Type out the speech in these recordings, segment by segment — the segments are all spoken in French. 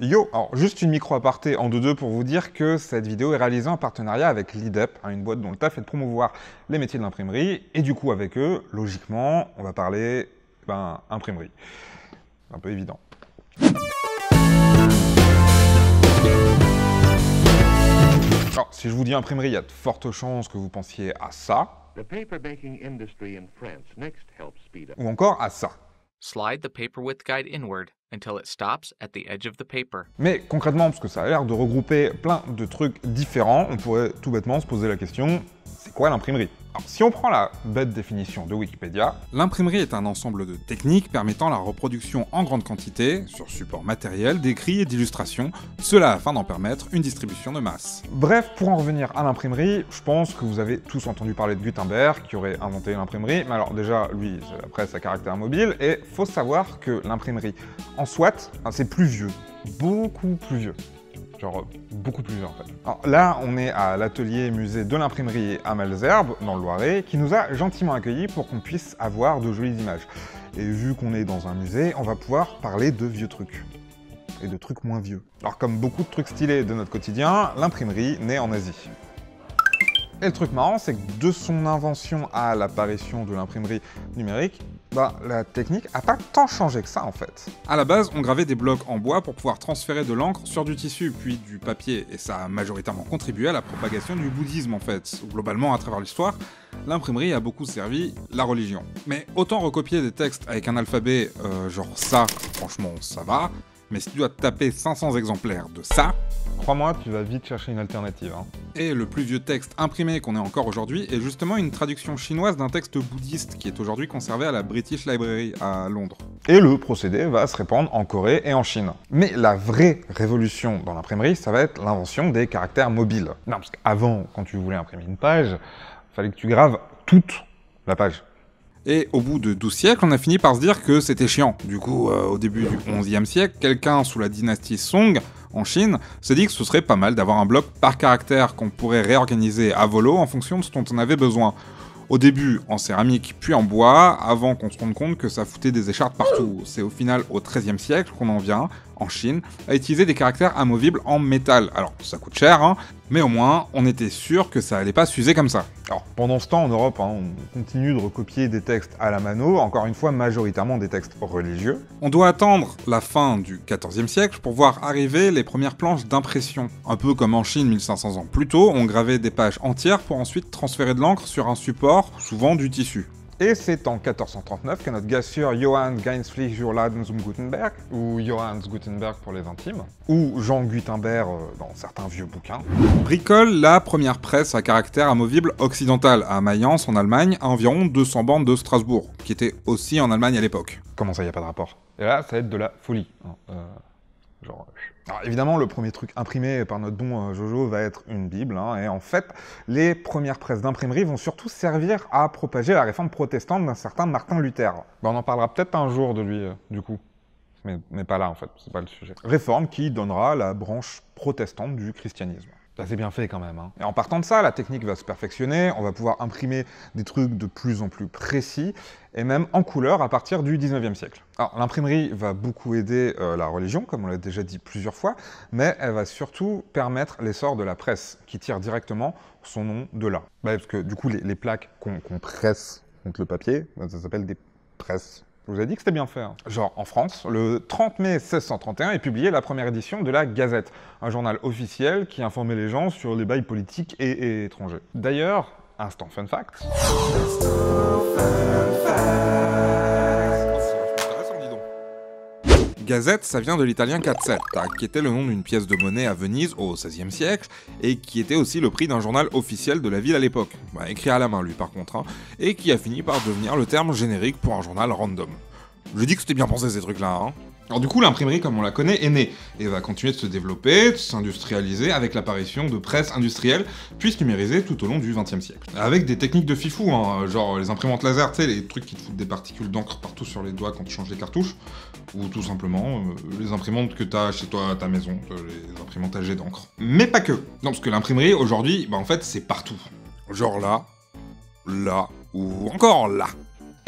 Yo, alors juste une micro aparté en deux-deux pour vous dire que cette vidéo est réalisée en partenariat avec l'IDEP, hein, une boîte dont le taf est de promouvoir les métiers de l'imprimerie, et du coup avec eux, logiquement, on va parler, ben, imprimerie. Un peu évident. Alors, si je vous dis imprimerie, il y a de fortes chances que vous pensiez à ça, The papermaking industry in France next helps speed up. ou encore à ça. Slide the paper width guide inward until it stops at the edge of the paper. Mais concrètement, parce que ça a l'air de regrouper plein de trucs différents, on pourrait tout bêtement se poser la question, l'imprimerie? Alors si on prend la bête définition de Wikipédia, L'imprimerie est un ensemble de techniques permettant la reproduction en grande quantité, sur support matériel, d'écrits et d'illustrations, cela afin d'en permettre une distribution de masse. bref, pour en revenir à l'imprimerie, je pense que vous avez tous entendu parler de Gutenberg, qui aurait inventé l'imprimerie, mais alors déjà, lui, presse à caractère mobile, et faut savoir que l'imprimerie en soit, c'est plus vieux, beaucoup plus vieux. Genre, beaucoup plus en fait. Alors là, on est à l'atelier musée de l'imprimerie à Malzerbe, dans le Loiret, qui nous a gentiment accueillis pour qu'on puisse avoir de jolies images. Et vu qu'on est dans un musée, on va pouvoir parler de vieux trucs. Et de trucs moins vieux. Alors comme beaucoup de trucs stylés de notre quotidien, l'imprimerie naît en Asie. Et le truc marrant, c'est que de son invention à l'apparition de l'imprimerie numérique, bah, la technique a pas tant changé que ça en fait. À la base, on gravait des blocs en bois pour pouvoir transférer de l'encre sur du tissu, puis du papier, et ça a majoritairement contribué à la propagation du bouddhisme en fait. Globalement, à travers l'histoire, l'imprimerie a beaucoup servi la religion. Mais autant recopier des textes avec un alphabet euh, genre ça, franchement, ça va, mais si tu dois te taper 500 exemplaires de ça, Crois-moi, tu vas vite chercher une alternative. hein. Et le plus vieux texte imprimé qu'on ait encore aujourd'hui est justement une traduction chinoise d'un texte bouddhiste qui est aujourd'hui conservé à la British Library à Londres. Et le procédé va se répandre en Corée et en Chine. Mais la vraie révolution dans l'imprimerie, ça va être l'invention des caractères mobiles. Non, parce qu'avant, quand tu voulais imprimer une page, fallait que tu graves toute la page. Et au bout de 12 siècles, on a fini par se dire que c'était chiant. Du coup, euh, au début du 11e siècle, quelqu'un sous la dynastie Song, en Chine, s'est dit que ce serait pas mal d'avoir un bloc par caractère qu'on pourrait réorganiser à volo en fonction de ce dont on avait besoin. Au début en céramique puis en bois, avant qu'on se rende compte que ça foutait des écharpes partout. C'est au final au XIIIe siècle qu'on en vient, en Chine, à utiliser des caractères amovibles en métal. Alors ça coûte cher, hein, mais au moins on était sûr que ça allait pas s'user comme ça. Pendant ce temps, en Europe, hein, on continue de recopier des textes à la mano, encore une fois, majoritairement des textes religieux. On doit attendre la fin du XIVe siècle pour voir arriver les premières planches d'impression. Un peu comme en Chine 1500 ans plus tôt, on gravait des pages entières pour ensuite transférer de l'encre sur un support, souvent du tissu. Et c'est en 1439 que notre gars sûr Johann Geinsflich zum Gutenberg, ou Johannes Gutenberg pour les intimes, ou Jean Gutenberg euh, dans certains vieux bouquins, bricole la première presse à caractère amovible occidental à Mayence en Allemagne, à environ 200 bandes de Strasbourg, qui était aussi en Allemagne à l'époque. Comment ça, y a pas de rapport? Et là, ça va être de la folie. hein, euh, genre... euh, Alors évidemment, le premier truc imprimé par notre bon euh, Jojo va être une Bible, hein, et en fait, les premières presses d'imprimerie vont surtout servir à propager la réforme protestante d'un certain Martin Luther. Ben, on en parlera peut-être un jour de lui, euh, du coup. Mais, mais pas là, en fait, c'est pas le sujet. Réforme qui donnera la branche protestante du christianisme. Ça c'est bien fait quand même. hein. Et en partant de ça, la technique va se perfectionner, on va pouvoir imprimer des trucs de plus en plus précis, et même en couleur à partir du 19e siècle. Alors l'imprimerie va beaucoup aider euh, la religion, comme on l'a déjà dit plusieurs fois, mais elle va surtout permettre l'essor de la presse, qui tire directement son nom de là. Bah, parce que du coup, les, plaques qu'on presse contre le papier, ça s'appelle des presses. Je vous ai dit que c'était bien fait. hein. Genre, en France, le 30 mai 1631 est publiée la première édition de la Gazette, un journal officiel qui informait les gens sur les bails politiques et, et étrangers. D'ailleurs, instant fun fact, Gazette, ça vient de l'italien cazzetta, qui était le nom d'une pièce de monnaie à Venise au XVIe siècle, et qui était aussi le prix d'un journal officiel de la ville à l'époque. Bah, écrit à la main, lui, par contre, hein, et qui a fini par devenir le terme générique pour un journal random. Je dis que c'était bien pensé ces trucs-là, hein. Alors du coup, l'imprimerie comme on la connaît est née, et va continuer de se développer, de s'industrialiser avec l'apparition de presse industrielle, puis se tout au long du XXe siècle. Avec des techniques de fifou, hein, genre les imprimantes laser, tu sais, les trucs qui te foutent des particules d'encre partout sur les doigts quand tu changes les cartouches, ou tout simplement euh, les imprimantes que t'as chez toi à ta maison, euh, les imprimantes à jet d'encre. Mais pas que. Non, parce que l'imprimerie aujourd'hui, bah en fait, c'est partout. Genre là, là, ou encore là.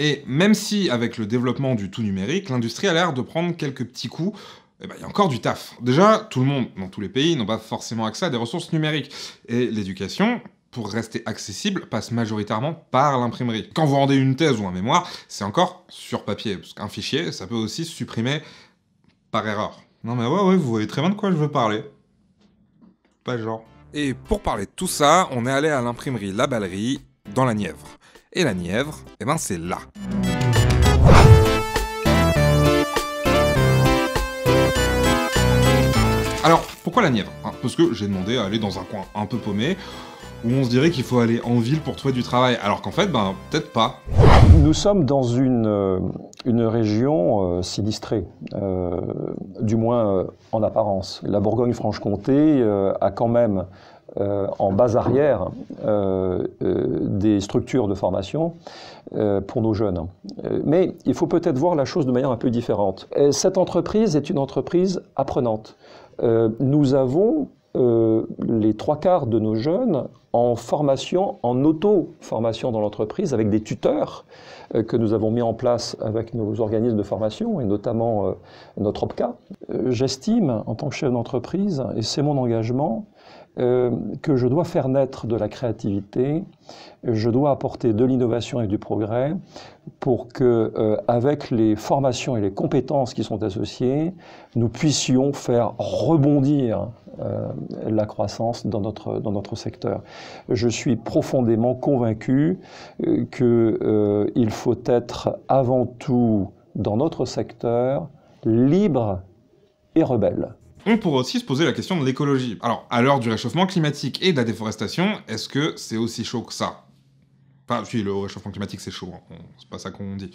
Et même si, avec le développement du tout numérique, l'industrie a l'air de prendre quelques petits coups, eh ben, il y a encore du taf. Déjà, tout le monde, dans tous les pays, n'a pas forcément accès à des ressources numériques. Et l'éducation, pour rester accessible, passe majoritairement par l'imprimerie. Quand vous rendez une thèse ou un mémoire, c'est encore sur papier, parce qu'un fichier, ça peut aussi se supprimer par erreur. Non mais ouais, ouais, vous voyez très bien de quoi je veux parler. Pas genre. Et pour parler de tout ça, on est allé à l'imprimerie La Ballerie, dans la Nièvre. Et la Nièvre, eh ben c'est là. Alors, pourquoi la Nièvre? Hein, Parce que j'ai demandé à aller dans un coin un peu paumé, où on se dirait qu'il faut aller en ville pour trouver du travail, alors qu'en fait, ben, peut-être pas. Nous sommes dans une, euh, une région euh, sinistrée, euh, du moins euh, en apparence. La Bourgogne-Franche-Comté a quand même euh, en base arrière euh, euh, des structures de formation pour nos jeunes. Mais il faut peut-être voir la chose de manière un peu différente. Et cette entreprise est une entreprise apprenante. Nous avons les trois quarts de nos jeunes en formation, en auto-formation dans l'entreprise, avec des tuteurs que nous avons mis en place avec nos organismes de formation, et notamment notre OPCA. J'estime, en tant que chef d'entreprise, et c'est mon engagement, euh, que je dois faire naître de la créativité, je dois apporter de l'innovation et du progrès pour que, euh, avec les formations et les compétences qui sont associées, nous puissions faire rebondir euh, la croissance dans notre, dans notre secteur. Je suis profondément convaincu euh, qu'il faut être avant tout, dans notre secteur, libre et rebelle. On pourrait aussi se poser la question de l'écologie. Alors, à l'heure du réchauffement climatique et de la déforestation, est-ce que c'est aussi chaud que ça? Enfin, si, le réchauffement climatique, c'est chaud, hein. C'est pas ça qu'on dit.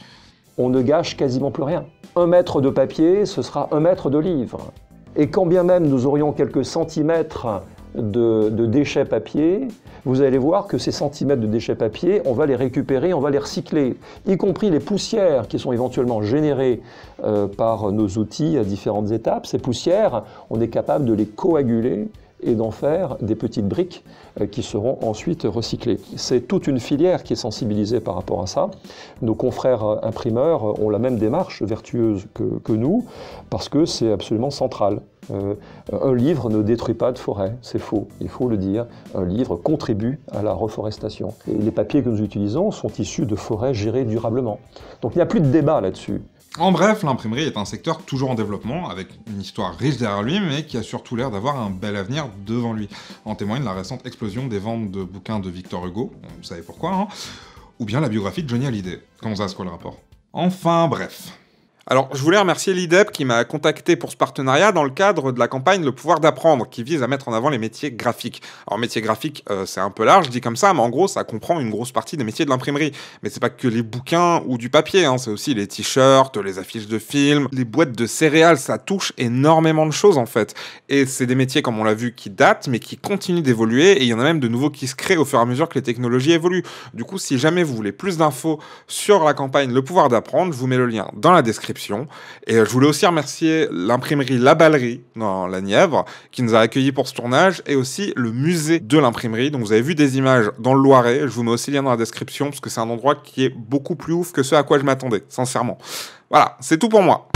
on ne gâche quasiment plus rien. Un mètre de papier, ce sera un mètre de livre. Et quand bien même nous aurions quelques centimètres de, déchets papier, vous allez voir que ces centimètres de déchets papier, on va les récupérer, on va les recycler, y compris les poussières qui sont éventuellement générées euh, par nos outils à différentes étapes. Ces poussières, on est capable de les coaguler et d'en faire des petites briques euh, qui seront ensuite recyclées. C'est toute une filière qui est sensibilisée par rapport à ça. Nos confrères euh, imprimeurs euh, ont la même démarche vertueuse que, que nous, parce que c'est absolument central. Un livre ne détruit pas de forêt, c'est faux, il faut le dire. Un livre contribue à la reforestation. Et les papiers que nous utilisons sont issus de forêts gérées durablement. Donc il n'y a plus de débat là-dessus. En bref, l'imprimerie est un secteur toujours en développement, avec une histoire riche derrière lui, mais qui a surtout l'air d'avoir un bel avenir devant lui. En témoigne la récente explosion des ventes de bouquins de Victor Hugo, vous savez pourquoi, hein Ou bien la biographie de Johnny Hallyday. Comment ça, c'est quoi le rapport? Enfin, bref. Alors, je voulais remercier l'IDEP qui m'a contacté pour ce partenariat dans le cadre de la campagne Le pouvoir d'apprendre, qui vise à mettre en avant les métiers graphiques. Alors, métier graphique, euh, c'est un peu large, dit comme ça, mais en gros, ça comprend une grosse partie des métiers de l'imprimerie. Mais c'est pas que les bouquins ou du papier, hein, c'est aussi les t-shirts, les affiches de films, les boîtes de céréales, ça touche énormément de choses en fait. Et c'est des métiers, comme on l'a vu, qui datent, mais qui continuent d'évoluer, et il y en a même de nouveaux qui se créent au fur et à mesure que les technologies évoluent. Du coup, si jamais vous voulez plus d'infos sur la campagne Le pouvoir d'apprendre, je vous mets le lien dans la description. Et euh, je voulais aussi remercier l'imprimerie La Ballerie dans la Nièvre qui nous a accueillis pour ce tournage et aussi le musée de l'imprimerie. Donc vous avez vu des images dans le Loiret. Je vous mets aussi le lien dans la description parce que c'est un endroit qui est beaucoup plus ouf que ce à quoi je m'attendais, sincèrement. Voilà, c'est tout pour moi.